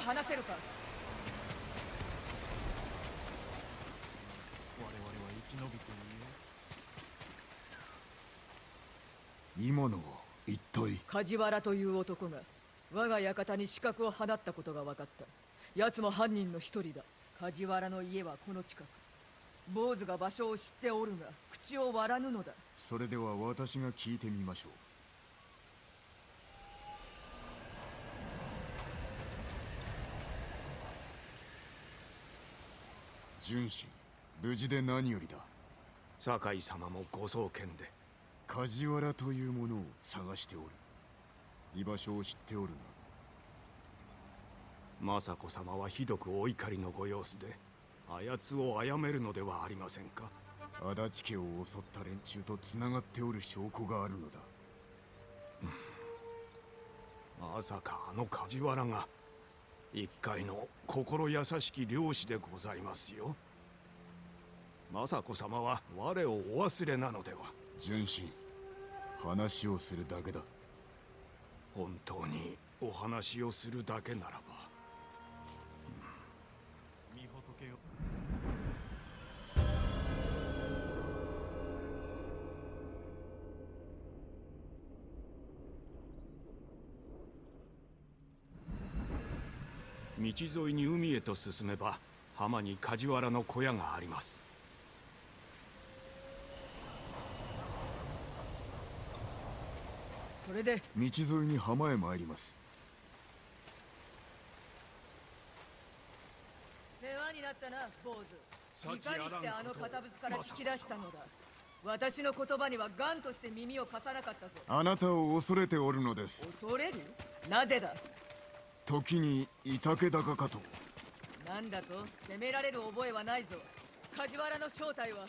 話せるか我々は生き延びて今のは一体。梶原という男が。我が館に死角を放ったことが分かった。奴も犯人の一人だ。梶原の家はこの近く。坊主が場所を知っておるが口を割らぬのだ。それでは私が聞いてみましょう純真。無事で何よりだ。酒井様もご送検で。梶原というものを探しておる。居場所を知っておるな。雅子様はひどくお怒りのご様子であやつを殺めるのではありませんか。足立家を襲った連中とつながっておる証拠があるのだ。まさかあの梶原が一介の心優しき漁師でございますよ。雅子様は我をお忘れなのでは。純真話をするだけだ。本当にお話をするだけならば道沿いに海へと進めば浜に梶原の小屋があります。それで道沿いに浜へ参ります。世話になったな坊主。いからにしてあの堅物から聞き出したのだ。私の言葉にはガンとして耳を貸さなかったぞ。あなたを恐れておるのです。恐れる？なぜだ？時にいたけ高かと。なんだと？責められる覚えはないぞ。梶原の正体は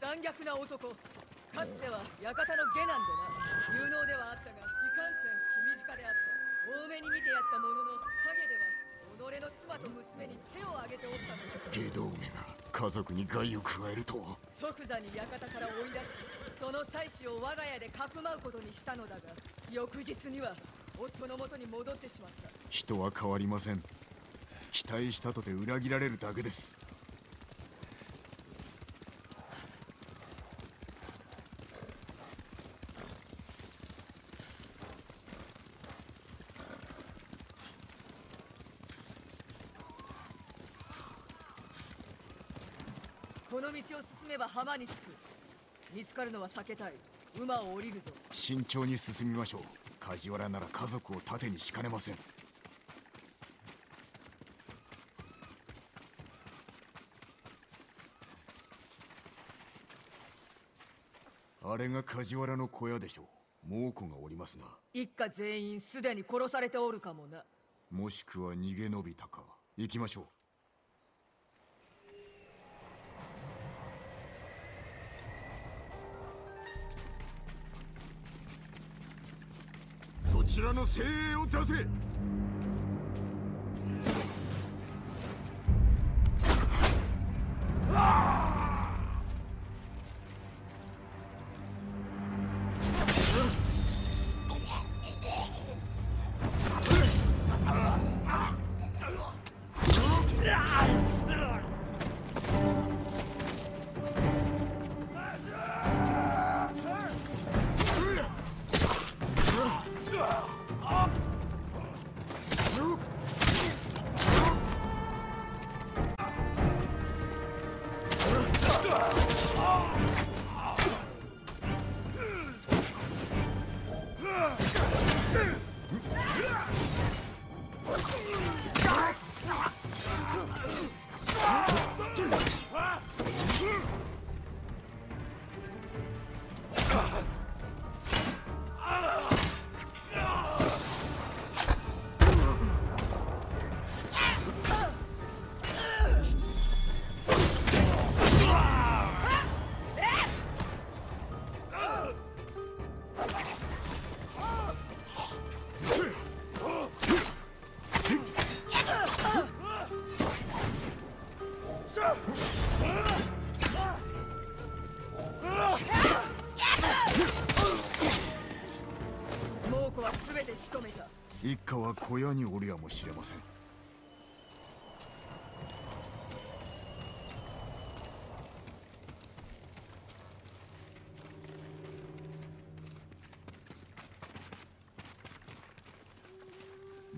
残虐な男。かつては館の下男でな。有能ではあったがいかんせん気短であった。大目に見てやったものの陰では己の妻と娘に手を挙げておったのだ。下道めが家族に害を加えるとは。即座に館から追い出しその妻子を我が家でかくまうことにしたのだが翌日には夫の元に戻ってしまった人は変わりません。期待したとて裏切られるだけです。この道を進めば浜に着く。見つかるのは避けたい。馬を降りるぞ。慎重に進みましょう梶原なら家族を盾にしかねません。あれが梶原の小屋でしょう。猛虎がおりますな。一家全員すでに殺されておるかもな。もしくは逃げ延びたか。行きましょうちらの精鋭を出せ。一家は小屋におるやもしれません。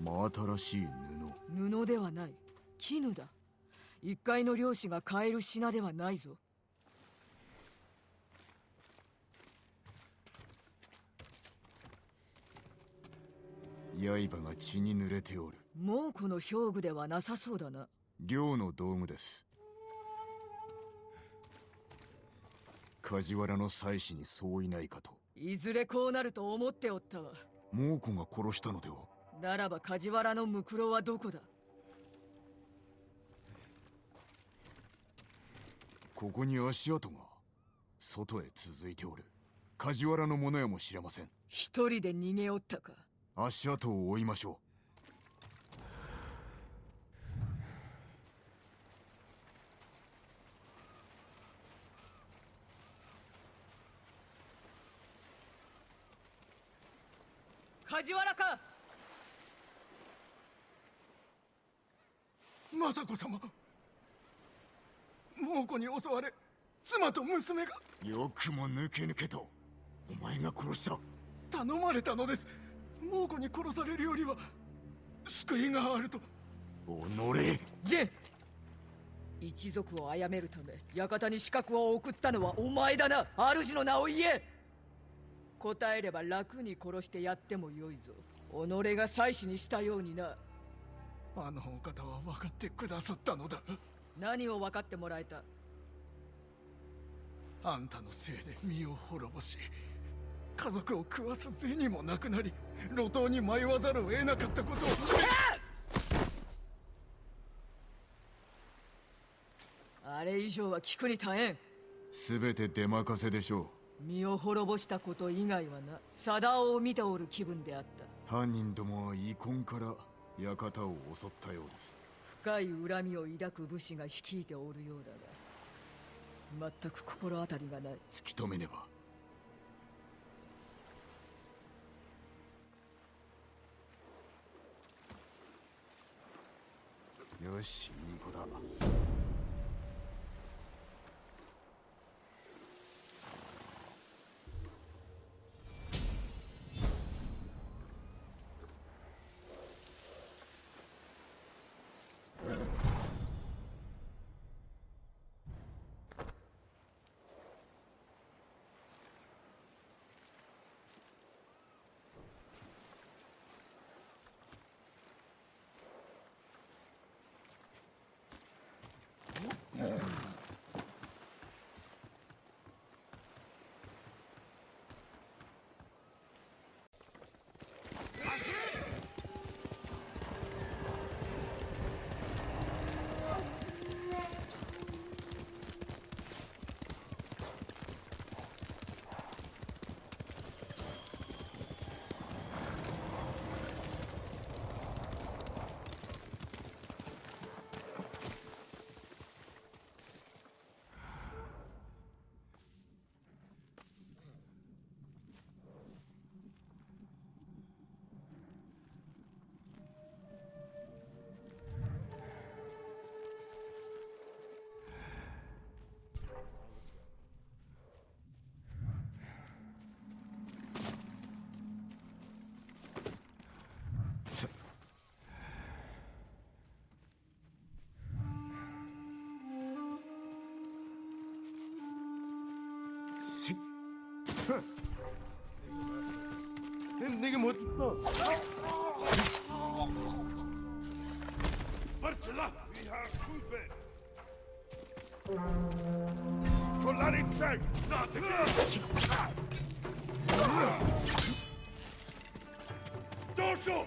真新しい布。布ではない。絹だ。一階の漁師が買える品ではないぞ。刃が血に濡れておるもうこの兵具ではなさそうだな漁の道具です梶原の妻子にそういないかといずれこうなると思っておったわ猛虎が殺したのではならば梶原のムクロはどこだここに足跡が外へ続いておる梶原のものやもしれません一人で逃げおったか足跡を追いましょ梶原か？雅子様。猛虎に襲われ妻と娘が。うよくも抜け抜けとお前が殺した。頼まれたのです猛虎に殺されるよりは救いがあると。己。ジェン。一族を殺めるため館に刺客を送ったのはお前だな。主の名を言え。答えれば楽に殺してやってもよいぞ。己が妻子にしたようにな。あのお方は分かってくださったのだ。何を分かってもらえた？あんたのせいで身を滅ぼし家族を食わす銭もなくなり路頭に迷わざるを得なかったことを。あれ以上は聞くに耐えん。全て出任せでしょ身を滅ぼしたこと以外はな。貞夫を見ておる気分であった。う犯人どもは遺恨から館を襲ったようです。深い恨みを抱く武士が率いておるようだが全く心当たりがない。突き止めねばよしいい子だ 내게 뭐 줬어? Marcella, we have Kulbed. Kolaritzek, not again. Dosho!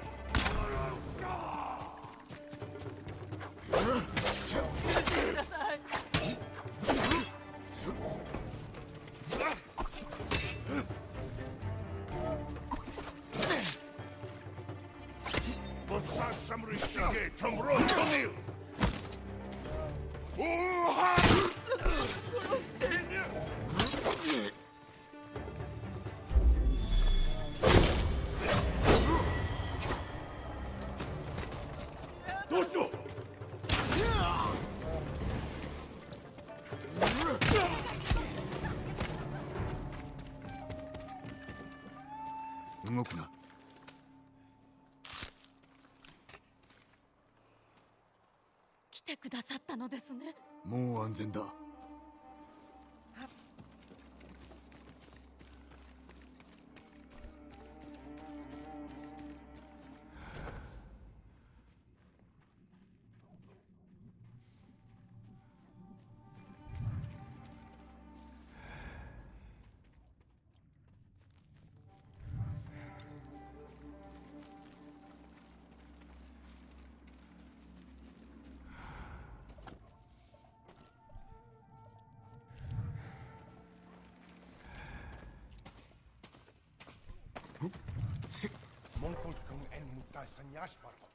来てくださったのですね。もう安全だ。Mongol kung en mutta sanyash parko.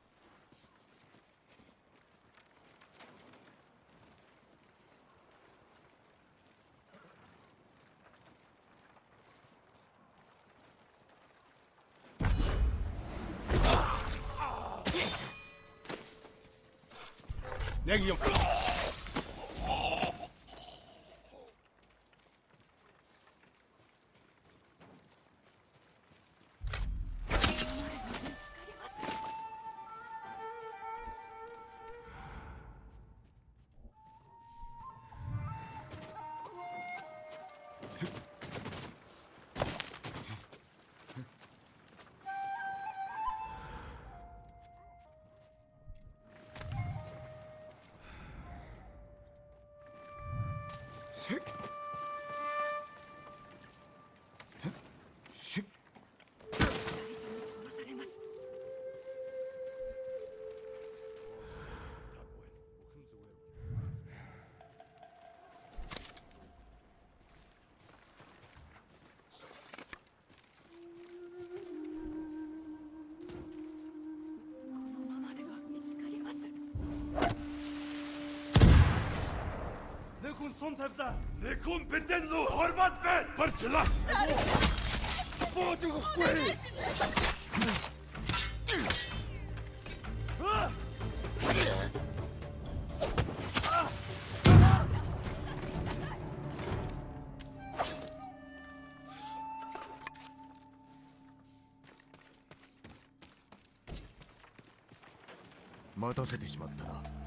Nekun son tevda. Nekun bedenlu horvat ben. Parçala. Boğdu kweri. 待たせてしまったな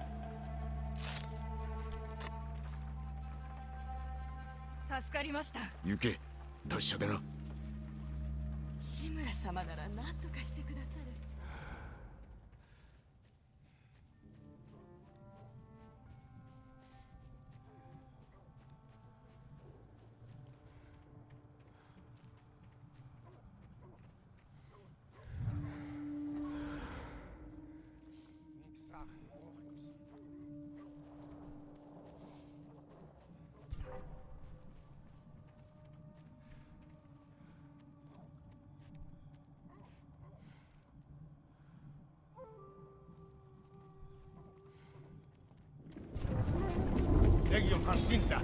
かりました。行け。達者でな。志村様なら何とかしてくださる Jacinta.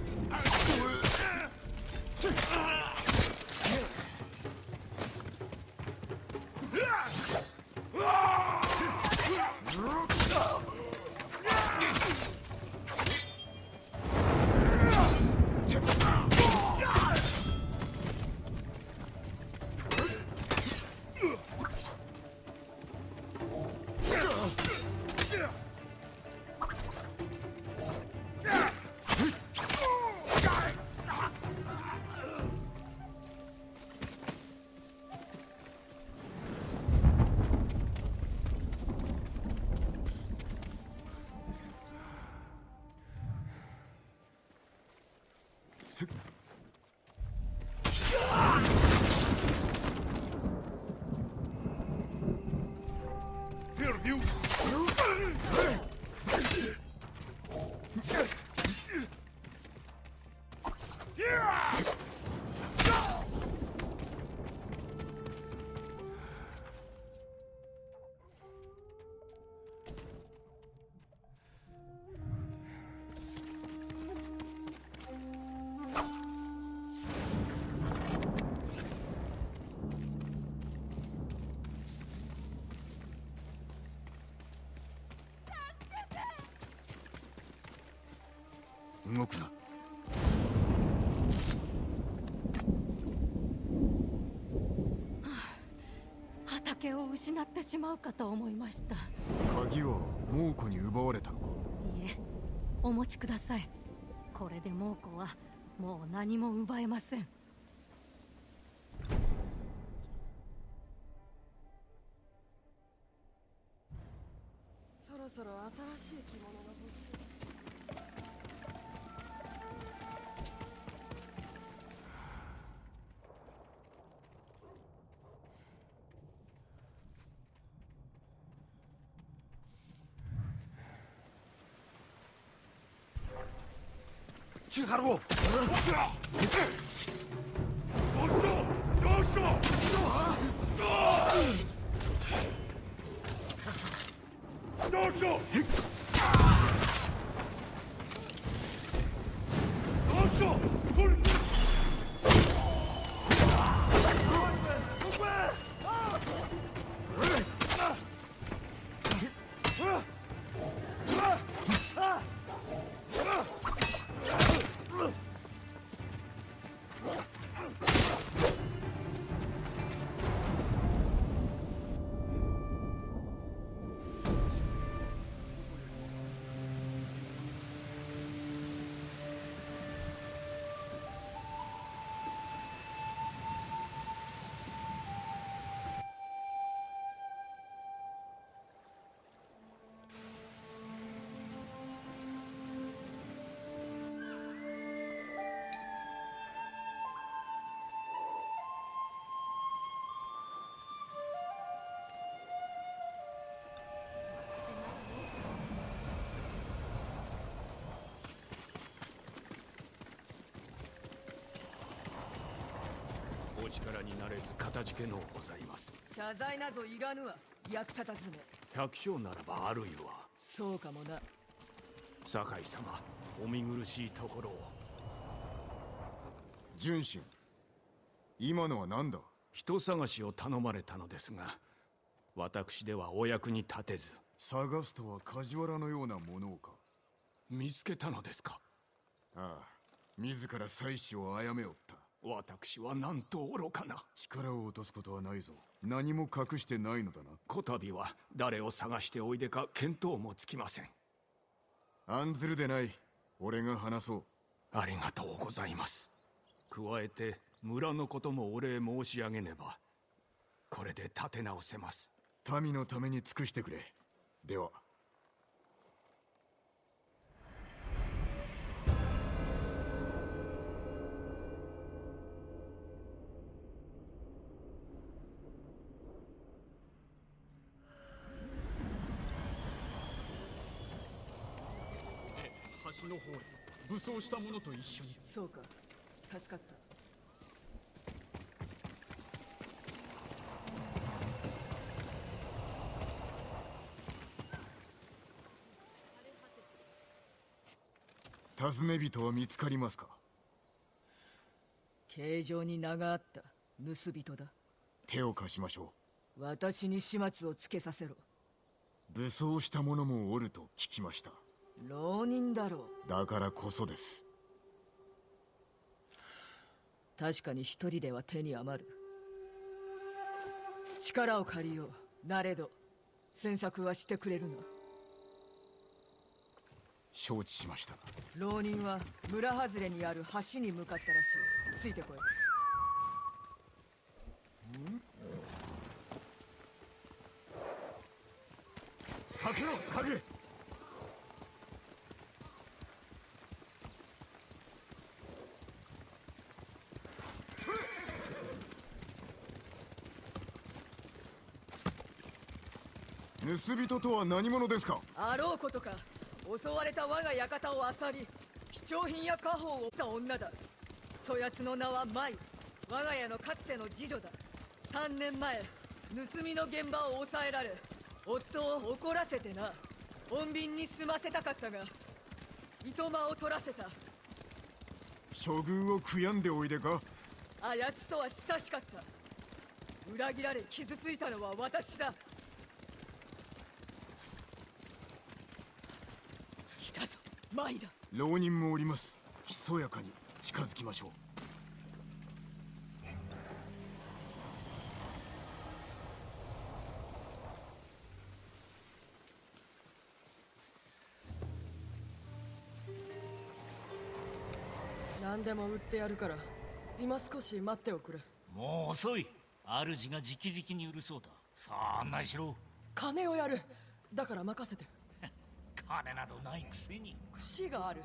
動くな。畑を失ってしまうかと思いました。鍵は猛虎に奪われたのか？いえお持ちください。これで猛虎はもう何も奪えません。そろそろ新しい着物が去哈鲁！お力になれずかたじけのうございます。謝罪などいらぬわ。役立たずめ百姓ならばあるいは。そうかもな。酒井様お見苦しいところを。純真今のは何だ？人探しを頼まれたのですが私ではお役に立てず。探すとは梶原のようなものをか。見つけたのですか？ああ自ら妻子を殺めおった私はなんと愚かな。力を落とすことはないぞ。何も隠してないのだな。こたびは誰を探しておいでか見当もつきません。案ずるでない俺が話そう。ありがとうございます。加えて村のこともお礼申し上げねばこれで立て直せます。民のために尽くしてくれ。ではの方へ。武装した者と一緒に。そうか。助かった。尋ね人は見つかりますか？形状に名があった。盗人だ。手を貸しましょ私に始末をつけさせろ。う武装した者もおると聞きました浪人だろう。だからこそです。確かに一人では手に余る。力を借りよう。なれど。詮索はしてくれるな承知しました。浪人は村外れにある橋に向かったらしい。ついてこいかけろ影盗人とは何者ですか？あろうことか襲われた我が館を漁り貴重品や家宝を追った女だ。そやつの名は舞。我が家のかつての次女だ。3年前盗みの現場を抑えられ夫を怒らせてな。穏便に済ませたかったが糸間を取らせた。処遇を悔やんでおいでか？あやつとは親しかった。裏切られ傷ついたのは私だ来たぞ舞だ。浪人もおります。ひそやかに近づきましょう。何でも売ってやるから今少し待っておくれ。もう遅い。主が直々に売るそうだ。そんなしろ。金をやる。だから任せて金などないくせに。櫛がある。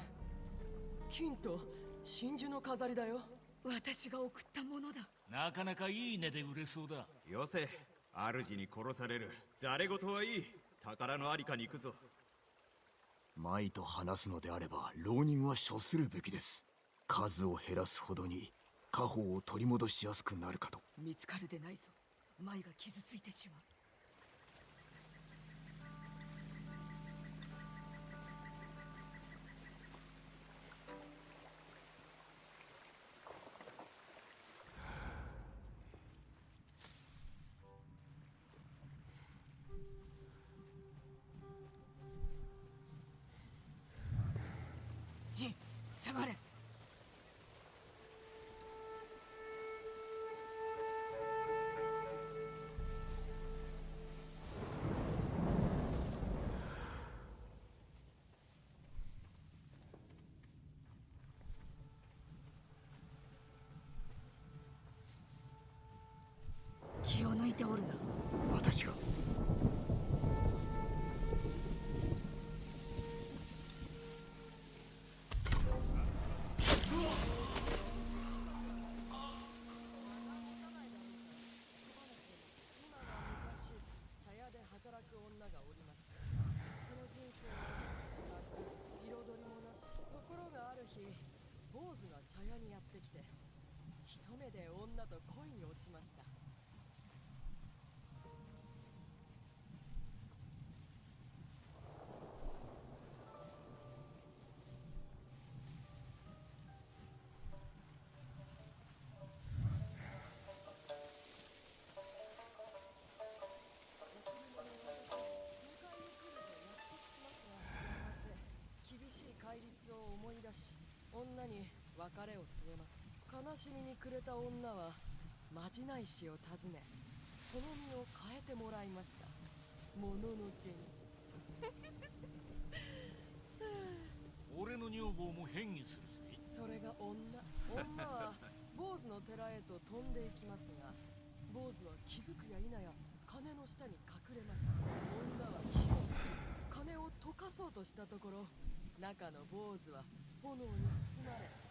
金と真珠の飾りだよ。私が送ったものだ。なかなかいい値で売れそうだ。よせ主に殺される。ざれ言はいい。宝のありかに行くぞ。舞と話すのであれば浪人は処するべきです。数を減らすほどに家宝を取り戻しやすくなるかと。見つかるでないぞ。舞が傷ついてしまう一目で女と恋に落ちました。厳しい戒律を思い出し女に別れを告げます悲しみに暮れた女はまじない師を訪ねその身を変えてもらいました。もののけに。俺の女房も変にするぜ。それが女。女は坊主の寺へと飛んでいきますが坊主は気づくや否や金の下に隠れました。女は火をつけ金を溶かそうとしたところ中の坊主は炎に包まれ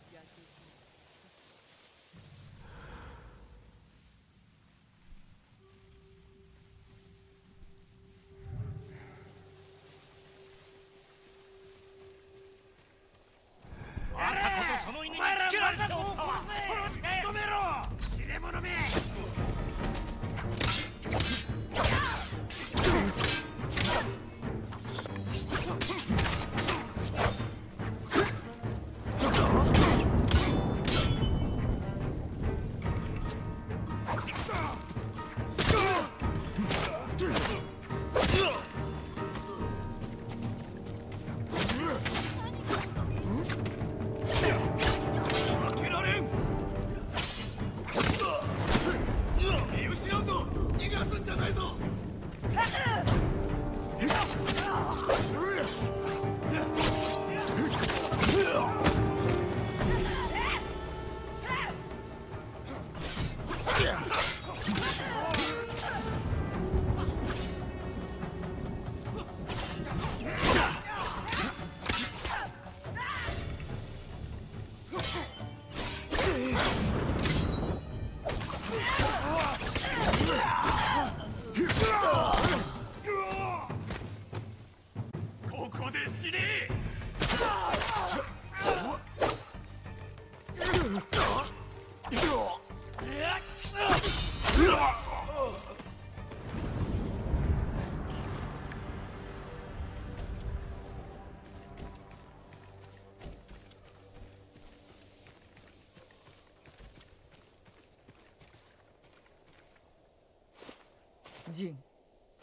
ジン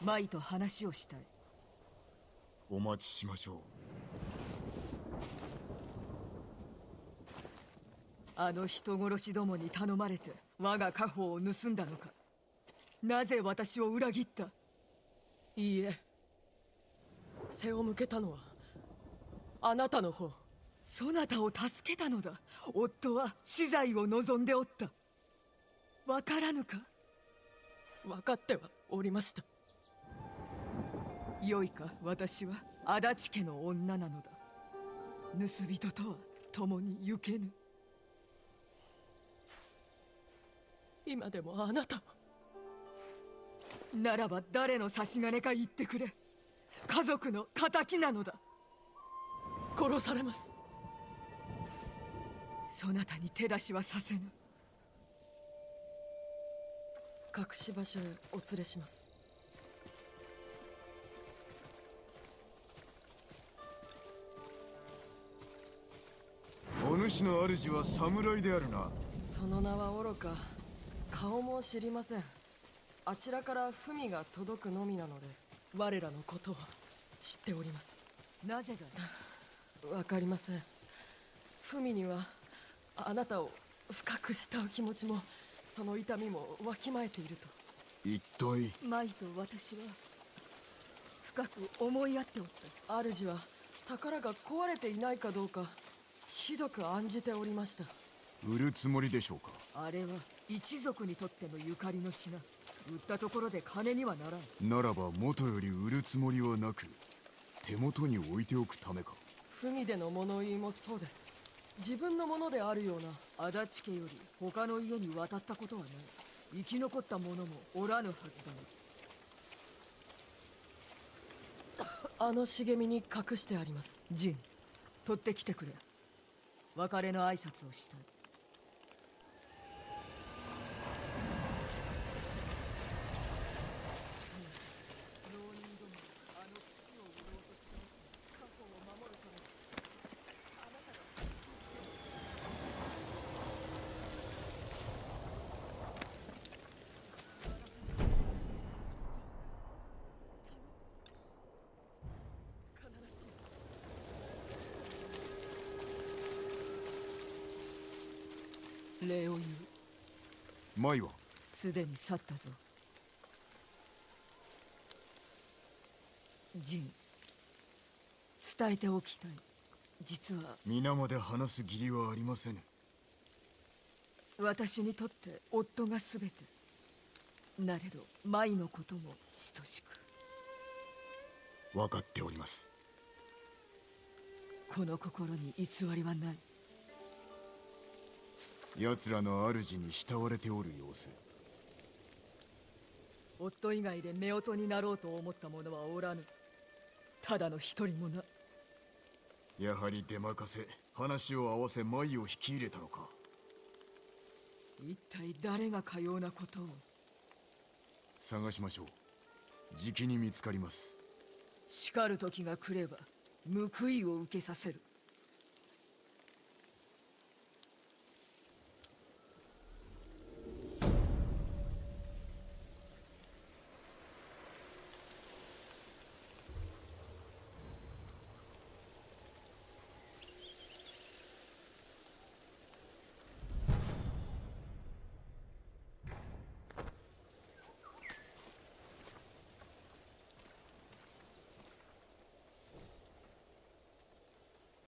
舞と話をしたい。お待ちしましょう。あの人殺しどもに頼まれて我が家宝を盗んだのか。なぜ私を裏切った？いいえ。背を向けたのはあなたの方。そなたを助けたのだ。夫は死罪を望んでおった。わからぬか？分かってはおりました。よいか私は足立家の女なのだ。盗人とは共に行けぬ。今でもあなたならば誰の差し金か言ってくれ。家族の敵なのだ。殺されます。そなたに手出しはさせぬ。隠し場所へお連れします。お主の主は侍であるな。その名は愚か。顔も知りません。あちらから文が届くのみなので我らのことを知っております。なぜだ？わかりません。文にはあなたを深く慕う気持ちもその痛みもわきまえていると。一体？舞と私は深く思い合っておった。主は宝が壊れていないかどうかひどく案じておりました。売るつもりでしょうか？あれは一族にとってのゆかりの品。売ったところで金にはならん。ならば元より売るつもりはなく手元に置いておくためか。文での物言いもそうです自分のものであるような足立家より他の家に渡ったことはない。生き残った者もおらぬはずだ。あの茂みに隠してあります。ジン取ってきてくれ。別れの挨拶をした。い礼を言う舞は？すでに去ったぞ。ジン伝えておきたい。実は。皆まで話す義理はありませぬ。私にとって夫が全て。なれど舞のことも等しく。分かっております。この心に偽りはない奴らの主に慕われておる様子。夫以外で夫婦になろうと思った者はおらぬ。ただの一人もな。やはり出任せ話を合わせ舞を引き入れたのか。一体誰がかようなことを。探しましょう。じきに見つかります。叱る時が来れば報いを受けさせる